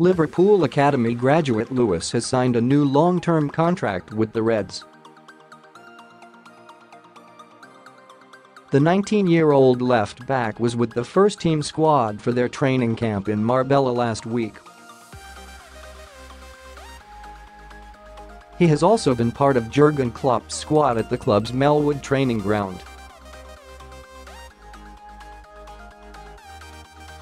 Liverpool Academy graduate Lewis has signed a new long-term contract with the Reds. The 19-year-old left-back was with the first-team squad for their training camp in Marbella last week. He has also been part of Jurgen Klopp's squad at the club's Melwood training ground.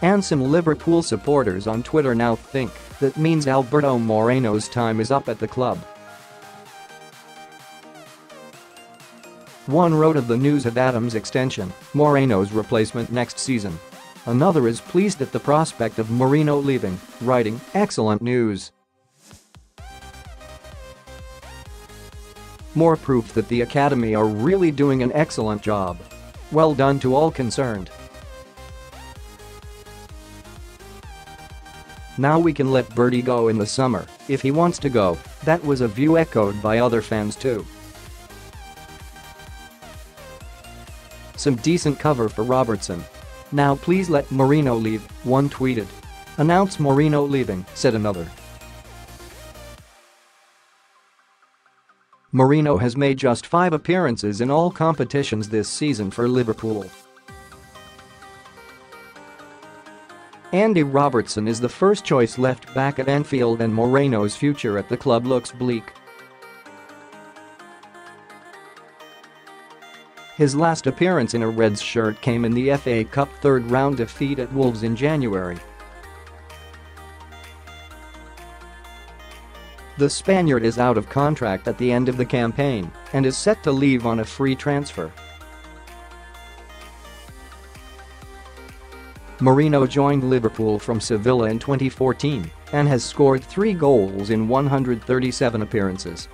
And some Liverpool supporters on Twitter now think that means Alberto Moreno's time is up at the club. One wrote of the news of Adam's extension, Moreno's replacement next season. Another is pleased at the prospect of Moreno leaving, writing, excellent news. More proof that the academy are really doing an excellent job. Well done to all concerned. Now we can let Bertie go in the summer, if he wants to go, that was a view echoed by other fans too. Some decent cover for Robertson. Now please let Moreno leave, one tweeted. Announce Moreno leaving, said another. Moreno has made just five appearances in all competitions this season for Liverpool. Andy Robertson is the first choice left back at Anfield and Moreno's future at the club looks bleak. His last appearance in a Reds shirt came in the FA Cup third round defeat at Wolves in January. The Spaniard is out of contract at the end of the campaign and is set to leave on a free transfer. Moreno joined Liverpool from Sevilla in 2014 and has scored three goals in 137 appearances.